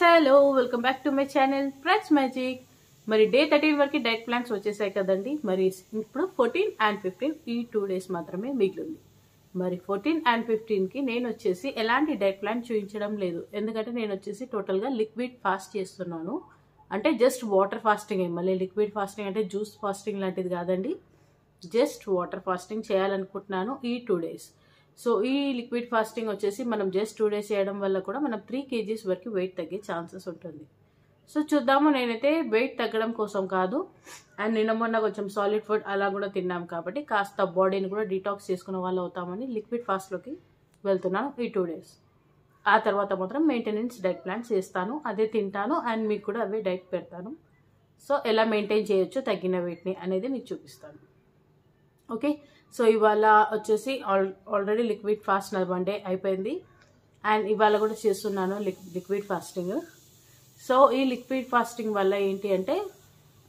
Guys hello welcome back to my channel friends magic మరి day thirteen వరకు diet plans వచ్చేసాయి కదండి. మరి ఇప్పుడు ఫోర్టీన్ అండ్ ఫిఫ్టీన్ ఈ టూ డేస్ మాత్రమే మిగిలింది. మరి ఫోర్టీన్ అండ్ ఫిఫ్టీన్కి నేను వచ్చేసి ఎలాంటి డైట్ ప్లాన్ చూపించడం లేదు. ఎందుకంటే నేను వచ్చేసి టోటల్గా లిక్విడ్ ఫాస్ట్ చేస్తున్నాను. అంటే జస్ట్ వాటర్ ఫాస్టింగ్ మళ్ళీ లిక్విడ్ ఫాస్టింగ్ అంటే జ్యూస్ ఫాస్టింగ్ లాంటిది కాదండి. జస్ట్ వాటర్ ఫాస్టింగ్ చేయాలనుకుంటున్నాను ఈ టూ డేస్ సో ఈ లిక్విడ్ ఫాస్టింగ్ వచ్చేసి మనం జస్ట్ టూ డేస్ చేయడం వల్ల కూడా మనం త్రీ కేజీస్ వరకు వెయిట్ తగ్గే ఛాన్సెస్ ఉంటుంది. సో చూద్దాము నేనైతే వెయిట్ తగ్గడం కోసం కాదు. అండ్ నిన్న మొన్న కొంచెం సాలిడ్ ఫుడ్ అలా కూడా తిన్నాం కాబట్టి కాస్త బాడీని కూడా డీటాక్స్ చేసుకునే వాళ్ళు అవుతామని లిక్విడ్ ఫాస్ట్లోకి వెళ్తున్నాను ఈ టూ డేస్ ఆ తర్వాత మాత్రం మెయింటెనెన్స్ డైట్ ప్లాన్ చేస్తాను అదే తింటాను అండ్ మీకు కూడా అవే డైట్ పెడతాను. సో ఎలా మెయింటైన్ చేయొచ్చు తగ్గిన వెయిట్ని అనేది మీకు చూపిస్తాను. ఓకే సో ఇవాళ వచ్చేసి all already liquid fast one day అయిపోయింది. అండ్ ఇవాళ కూడా చేస్తున్నాను లిక్విడ్ ఫాస్టింగ్ సో ఈ లిక్విడ్ ఫాస్టింగ్ వల్ల ఏంటి అంటే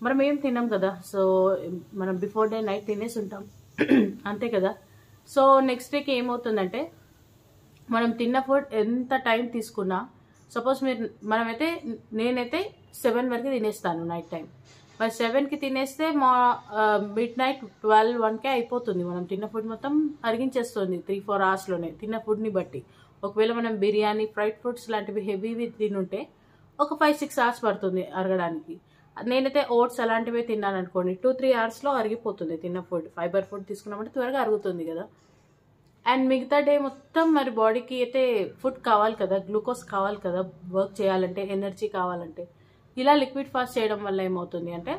మనం ఏం తినాం కదా? సో మనం బిఫోర్ డే నైట్ తినేసి ఉంటాం. అంతే కదా? సో నెక్స్ట్ డేకి ఏమవుతుందంటే మనం తిన్న ఫుడ్ ఎంత టైం తీసుకున్నా సపోజ్ మీరు మనమైతే నేనైతే సెవెన్ వరకు తినేస్తాను నైట్ టైం మరి సెవెన్కి తినేస్తే మా మిడ్ నైట్ ట్వెల్వ్ వన్కే అయిపోతుంది. మనం తిన్న ఫుడ్ మొత్తం అరిగించేస్తుంది త్రీ ఫోర్ అవర్స్లోనే తిన్న ఫుడ్ని బట్టి. ఒకవేళ మనం బిర్యానీ ఫ్రైడ్ ఫుడ్స్ లాంటివి హెవీవి తినుంటే ఒక ఫైవ్ సిక్స్ అవర్స్ పడుతుంది అరగడానికి. నేనైతే ఓట్స్ అలాంటివి తిన్నాను అనుకోండి టూ త్రీ అవర్స్లో అరిగిపోతుంది తిన్న ఫుడ్ ఫైబర్ ఫుడ్ తీసుకున్నామంటే త్వరగా అరుగుతుంది కదా. అండ్ మిగతా డే మొత్తం మరి బాడీకి అయితే ఫుడ్ కావాలి కదా గ్లూకోజ్ కావాలి కదా వర్క్ చేయాలంటే ఎనర్జీ కావాలంటే. ఇలా లిక్విడ్ ఫాస్ట్ చేయడం వల్ల ఏమవుతుంది అంటే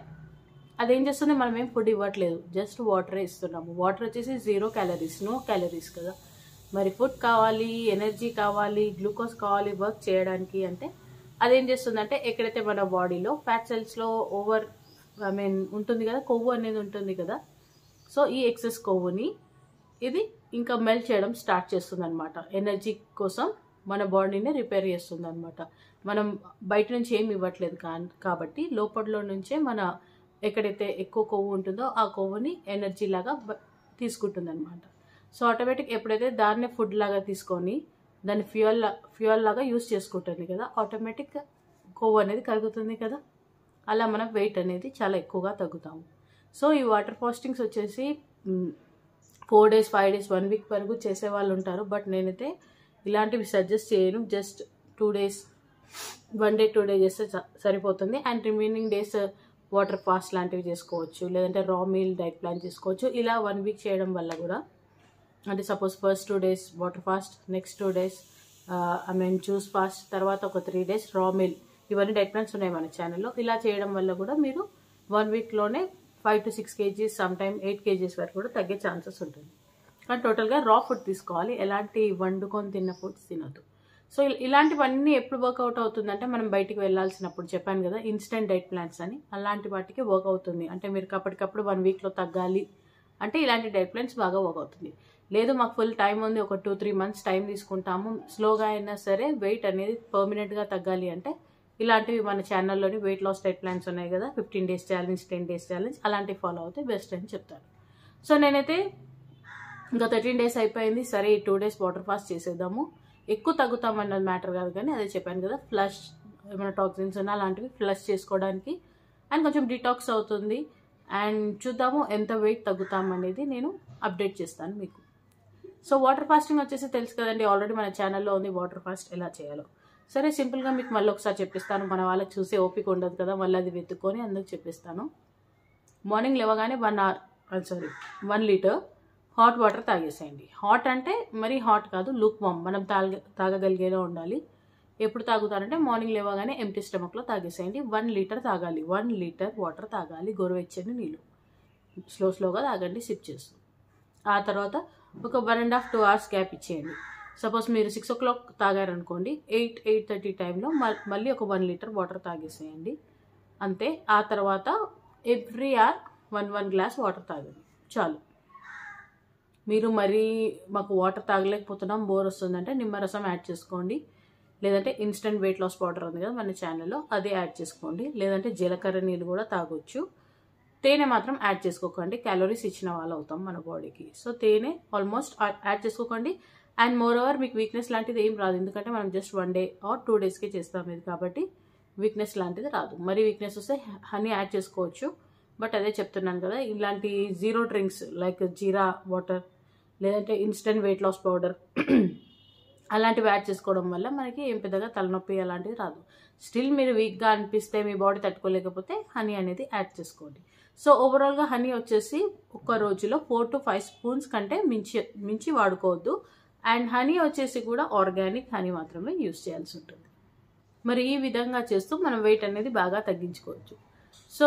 అదేం చేస్తుంది? మనం ఏం ఫుడ్ ఇవ్వట్లేదు. జస్ట్ వాటరే ఇస్తున్నాము. వాటర్ వచ్చేసి జీరో క్యాలరీస్ నో క్యాలరీస్ కదా. మరి ఫుడ్ కావాలి ఎనర్జీ కావాలి గ్లూకోజ్ కావాలి వర్క్ చేయడానికి అంటే అదేం చేస్తుందంటే ఎక్కడైతే మన బాడీలో ఫ్యాట్ సెల్స్లో ఓవర్ ఐ మీన్ ఉంటుంది కదా కొవ్వు అనేది ఉంటుంది కదా సో ఈ ఎక్సెస్ కొవ్వుని ఇది ఇంకా మెల్ట్ చేయడం స్టార్ట్ చేస్తుంది అనమాట ఎనర్జీ కోసం మన బాడీని రిపేర్ చేస్తుంది అనమాట మనం బయట నుంచి ఏమి ఇవ్వట్లేదు కాబట్టి లోపట్లో నుంచే మన ఎక్కడైతే ఎక్కువ కొవ్వు ఉంటుందో ఆ కొవ్వుని ఎనర్జీ లాగా తీసుకుంటుంది అనమాట సో ఆటోమేటిక్ ఎప్పుడైతే దాన్నే ఫుడ్ లాగా తీసుకొని దాన్ని ఫ్యూయల్ ఫ్యూయల్ లాగా యూస్ చేసుకుంటుంది కదా ఆటోమేటిక్ కొవ్వు అనేది కరుగుతుంది కదా. అలా మనం వెయిట్ అనేది చాలా ఎక్కువగా తగ్గుతాము. సో ఈ వాటర్ ఫాస్టింగ్స్ వచ్చేసి four days five days one week వరకు చేసే వాళ్ళు ఉంటారు. బట్ నేనైతే ఇలాంటివి సజెస్ట్ చేయను. Just two days one day two day చేస్తే సరిపోతుంది. And remaining days water fast లాంటివి చేసుకోవచ్చు. లేదంటే రా మీల్ డైట్ ప్లాన్ చేసుకోవచ్చు. ఇలా వన్ వీక్ చేయడం వల్ల కూడా అంటే suppose first two days water fast next two days I mean juice fast తర్వాత ఒక త్రీ డేస్ రా మీల్ ఇవన్నీ డైట్ ప్లాన్స్ ఉన్నాయి మన ఛానల్లో ఇలా చేయడం వల్ల కూడా మీరు one వీక్లోనే five to six kgs some time eight kgs వరకు కూడా తగ్గే ఛాన్సెస్ ఉంటుంది. కానీ టోటల్గా రా ఫుడ్ తీసుకోవాలి. ఎలాంటి వండుకొని తిన్న ఫుడ్స్ తినొద్దు. సో ఇలాంటివన్నీ ఎప్పుడు వర్కౌట్ అవుతుందంటే మనం బయటికి వెళ్ళాల్సినప్పుడు చెప్పాను కదా ఇన్స్టెంట్ డైట్ ప్లాన్స్ అని. అలాంటి వాటికి వర్క్ అవుతుంది. అంటే మీరు అప్పటికప్పుడు వన్ వీక్లో తగ్గాలి అంటే ఇలాంటి డైట్ ప్లాన్స్ బాగా వర్క్ అవుతుంది. లేదు మాకు ఫుల్ టైం ఉంది ఒక టూ త్రీ మంత్స్ టైం తీసుకుంటాము. స్లోగా అయినా సరే వెయిట్ అనేది పర్మనెంట్గా తగ్గాలి అంటే ఇలాంటివి మన ఛానల్లోని వెయిట్ లాస్ డైట్ ప్లాన్స్ ఉన్నాయి కదా fifteen days challenge ten days challenge అలాంటివి ఫాలో అవుతే బెస్ట్ అని చెప్తాను సో నేనైతే ఇంకా థర్టీన్ డేస్ అయిపోయింది. సరే ఈ టూ డేస్ వాటర్ ఫాస్ట్ చేసేద్దాము. ఎక్కువ తగ్గుతామన్నది మ్యాటర్ కాదు కానీ అదే చెప్పాను కదా ఫ్లష్ ఏమైనా టాక్సిన్స్ ఉన్నా అలాంటివి ఫ్లష్ చేసుకోవడానికి. అండ్ కొంచెం డిటాక్స్ అవుతుంది. అండ్ చూద్దాము ఎంత వెయిట్ తగ్గుతామనేది నేను అప్డేట్ చేస్తాను మీకు. సో వాటర్ ఫాస్టింగ్ వచ్చేసి తెలుసు కదండి ఆల్రెడీ మన ఛానల్లో ఉంది వాటర్ ఫాస్ట్ ఎలా చేయాలో. సరే సింపుల్గా మీకు మళ్ళీ ఒకసారి చెప్పిస్తాను. మన వాళ్ళకి చూసే ఓపిక ఉండదు కదా మళ్ళీ అది వెతుక్కొని అందుకు చెప్పిస్తాను. మార్నింగ్ లేవగానే one hour sorry one litre hot water తాగేసేయండి. Hot అంటే మరీ హాట్ కాదు లూక్ వామ్. మనం తాగ తాగగలిగేలా ఉండాలి. ఎప్పుడు తాగుతారంటే మార్నింగ్ లేవగానే ఎంటీ స్టమక్లో తాగేసేయండి. వన్ లీటర్ తాగాలి. వన్ లీటర్ వాటర్ తాగాలి. గోరువెచ్చని నీళ్ళు. స్లో స్లోగా తాగండి సిప్ చేస్తూ. ఆ తర్వాత ఒక one and half two hours gap ఇచ్చేయండి. సపోజ్ మీరు సిక్స్ ఓ క్లాక్ తాగారనుకోండి ఎయిట్ ఎయిట్ థర్టీ టైంలో మళ్ళీ ఒక వన్ లీటర్ వాటర్ తాగేసేయండి. అంతే. ఆ తర్వాత every hour one one glass water తాగండి. చాలు. మీరు మరీ మాకు వాటర్ తాగలేకపోతున్నాం బోర్ వస్తుందంటే నిమ్మరసం యాడ్ చేసుకోండి. లేదంటే ఇన్స్టెంట్ వెయిట్ లాస్ పౌడర్ ఉంది కదా మన ఛానల్లో అదే యాడ్ చేసుకోండి. లేదంటే జీలకర్ర నీళ్ళు కూడా తాగొచ్చు. తేనె మాత్రం యాడ్ చేసుకోకండి. క్యాలరీస్ ఇచ్చిన వాళ్ళు అవుతాం మన బాడీకి సో తేనె ఆల్మోస్ట్ యాడ్ చేసుకోకండి. అండ్ మోర్ ఓవర్ మీకు వీక్నెస్ లాంటిది ఏం రాదు. ఎందుకంటే మనం just one day or two డేస్కే చేస్తాం ఇది కాబట్టి వీక్నెస్ లాంటిది రాదు. మరి వీక్నెస్ వస్తే హనీ యాడ్ చేసుకోవచ్చు. బట్ అదే చెప్తున్నాను కదా ఇలాంటి zero drinks like jeera water లేదంటే ఇన్స్టెంట్ వెయిట్ లాస్ పౌడర్ అలాంటివి యాడ్ చేసుకోవడం వల్ల మనకి ఏం పెద్దగా తలనొప్పి అలాంటివి రాదు. స్టిల్ మీరు వీక్గా అనిపిస్తే మీ బాడీ తట్టుకోలేకపోతే హనీ అనేది యాడ్ చేసుకోండి. సో ఓవరాల్గా హనీ వచ్చేసి ఒక రోజులో ఫోర్ టు ఫైవ్ స్పూన్స్ కంటే మించి మించి వాడుకోవద్దు. అండ్ హనీ వచ్చేసి కూడా ఆర్గానిక్ హనీ మాత్రమే యూస్ చేయాల్సి ఉంటుంది. మరి ఈ విధంగా చేస్తూ మనం వెయిట్ అనేది బాగా తగ్గించుకోవచ్చు. సో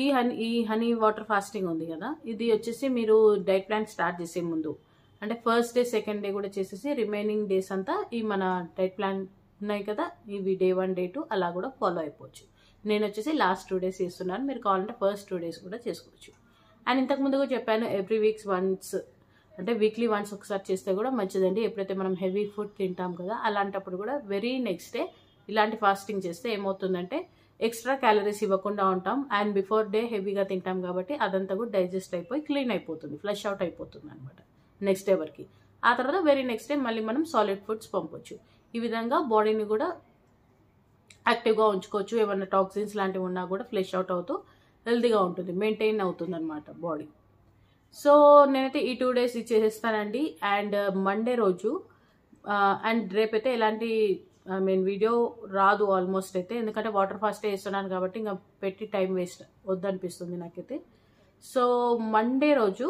ఈ హనీ ఈ హనీ వాటర్ ఫాస్టింగ్ ఉంది కదా? ఇది వచ్చేసి మీరు డైట్ ప్లాన్ స్టార్ట్ చేసే ముందు. అంటే ఫస్ట్ డే సెకండ్ డే కూడా చేసేసి రిమైనింగ్ డేస్ అంతా ఈ మన డైట్ ప్లాన్ ఉన్నాయి కదా? ఇవి డే వన్ డే టూ అలా కూడా ఫాలో అయిపోవచ్చు. నేను వచ్చేసి లాస్ట్ టూ డేస్ చేస్తున్నాను. మీరు కావాలంటే ఫస్ట్ టూ డేస్ కూడా చేసుకోవచ్చు. అండ్ ఇంతకు ముందు కూడా చెప్పాను ఎవ్రీ వీక్స్ వన్స్ అంటే వీక్లీ వన్స్ ఒకసారి చేస్తే కూడా మంచిదండి. ఎప్పుడైతే మనం హెవీ ఫుడ్ తింటాం కదా అలాంటప్పుడు కూడా వెరీ నెక్స్ట్ డే ఇలాంటి ఫాస్టింగ్ చేస్తే ఏమవుతుందంటే ఎక్స్ట్రా క్యాలరీస్ ఇవ్వకుండా ఉంటాం. అండ్ బిఫోర్ డే హెవీగా తింటాం కాబట్టి అదంతా కూడా డైజెస్ట్ అయిపోయి క్లీన్ అయిపోతుంది. ఫ్లష్ అవుట్ అయిపోతుంది అనమాట నెక్స్ట్ డే వరకు. ఆ తర్వాత వెరీ నెక్స్ట్ డే మళ్ళీ మనం సాలిడ్ ఫుడ్స్ పంపొచ్చు. ఈ విధంగా బాడీని కూడా యాక్టివ్గా ఉంచుకోవచ్చు. ఏమైనా టాక్సిన్స్ లాంటివి ఉన్నా కూడా ఫ్లెష్ అవుట్ అవుతూ హెల్తీగా ఉంటుంది. మెయింటైన్ అవుతుంది అనమాట బాడీ సో నేనైతే ఈ టూ డేస్ ఇచ్చేస్తానండి అండ్ మండే రోజు uh, అండ్ రేపైతే ఎలాంటి ఐ మీన్ వీడియో రాదు ఆల్మోస్ట్ అయితే. ఎందుకంటే వాటర్ ఫాస్టే వేస్తున్నాను కాబట్టి ఇంకా పెట్టి టైం వేస్ట్ వద్దనిపిస్తుంది నాకైతే. సో మండే రోజు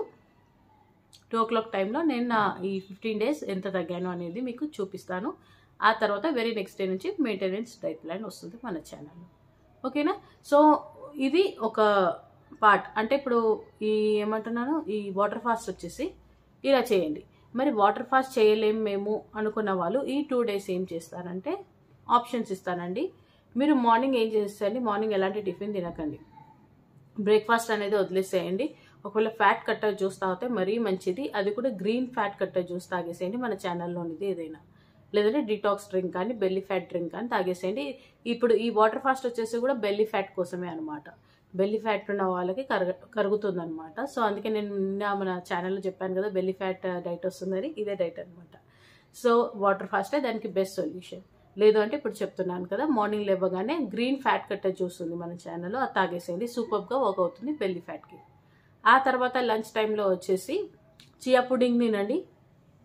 టూ ఓ క్లాక్ టైంలో నేను నా ఈ ఫిఫ్టీన్ డేస్ ఎంత తగ్గాను అనేది మీకు చూపిస్తాను. ఆ తర్వాత వెరీ నెక్స్ట్ డే నుంచి మెయింటెనెన్స్ డైట్ ప్లాన్ వస్తుంది మన ఛానల్లో. ఓకేనా? సో ఇది ఒక పార్ట్. అంటే ఇప్పుడు ఈ ఏమంటున్నాను? ఈ వాటర్ ఫాస్ట్ వచ్చేసి ఇలా చేయండి. మరి వాటర్ ఫాస్ట్ చేయలేం మేము అనుకున్న వాళ్ళు ఈ టూ డేస్ ఏం చేస్తారంటే ఆప్షన్స్ ఇస్తానండి. మీరు మార్నింగ్ ఏం చేసేయండి? మార్నింగ్ ఎలాంటి టిఫిన్ తినకండి. బ్రేక్ఫాస్ట్ అనేది వదిలేసేయండి. ఒకవేళ ఫ్యాట్ కట్టర్ జ్యూస్ తాగితే మరీ మంచిది. అది కూడా గ్రీన్ ఫ్యాట్ కట్టర్ జ్యూస్ తాగేసేయండి మన ఛానల్లోనిది ఏదైనా. లేదంటే డిటాక్స్ డ్రింక్ కానీ బెల్లీ ఫ్యాట్ డ్రింక్ కానీ తాగేసేయండి. ఇప్పుడు ఈ వాటర్ ఫాస్ట్ వచ్చేసి కూడా బెల్లీ ఫ్యాట్ కోసమే అనమాట బెల్లీ ఫ్యాట్ ఉన్న వాళ్ళకి కరగ కరుగుతుంది అనమాట సో అందుకే నేను నిన్న మన ఛానల్లో చెప్పాను కదా బెల్లీ ఫ్యాట్ డైట్ వస్తుందని ఇదే డైట్ అనమాట సో వాటర్ ఫాస్టే దానికి బెస్ట్ సొల్యూషన్. లేదు అంటే ఇప్పుడు చెప్తున్నాను కదా మార్నింగ్ లేవగానే గ్రీన్ ఫ్యాట్ కట్టర్ జ్యూస్ ఉంది మన ఛానల్లో అది తాగేసేయండి సూపర్గా వర్క్ అవుతుంది బెల్లీ ఫ్యాట్కి. ఆ తర్వాత లంచ్ టైంలో వచ్చేసి చియా పుడింగ్ తినండి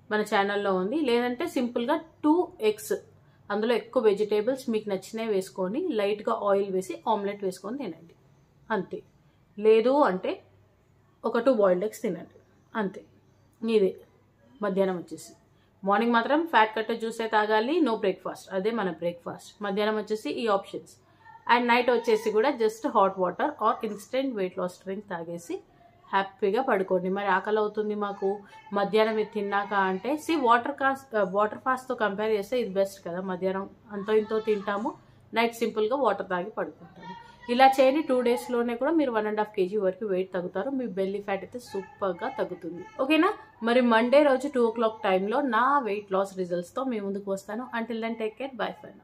మన ఛానల్లో ఉంది. లేదంటే సింపుల్గా టూ ఎగ్స్ అందులో ఎక్కువ వెజిటేబుల్స్ మీకు నచ్చినవి వేసుకొని లైట్గా ఆయిల్ వేసి ఆమ్లెట్ వేసుకొని తినండి. అంతే. లేదు అంటే ఒక టూ బాయిల్డ్ ఎగ్స్ తినండి. అంతే. ఇదే మధ్యాహ్నం వచ్చేసి. మార్నింగ్ మాత్రం ఫ్యాట్ కట్టర్ జ్యూసే తాగాలి నో బ్రేక్ఫాస్ట్ అదే మన బ్రేక్ఫాస్ట్ మధ్యాహ్నం వచ్చేసి ఈ ఆప్షన్స్ అండ్ నైట్ వచ్చేసి కూడా just hot water or instant weight loss drink తాగేసి హ్యాపీగా పడుకోండి. మరి ఆకలి అవుతుంది మాకు. మధ్యాహ్నం ఇది తిన్నాక అంటే సి వాటర్ కాస్ట్ వాటర్ ఫాస్ట్తో కంపేర్ చేస్తే ఇది బెస్ట్ కదా. మధ్యాహ్నం అంతో ఇంతో తింటాము. నైట్ సింపుల్గా వాటర్ తాగి పడుకుంటాము. ఇలా చేయండి టూ డేస్లోనే కూడా మీరు వన్ అండ్ హాఫ్ కేజీ వరకు వెయిట్ తగ్గుతారు. మీ బెల్లీ ఫ్యాట్ అయితే సూపర్గా తగ్గుతుంది. ఓకేనా మరి మండే రోజు టూ ఓ క్లాక్ టైంలో నా వెయిట్ లాస్ రిజల్ట్స్తో మీ ముందుకు వస్తాను. Until then take care bye fine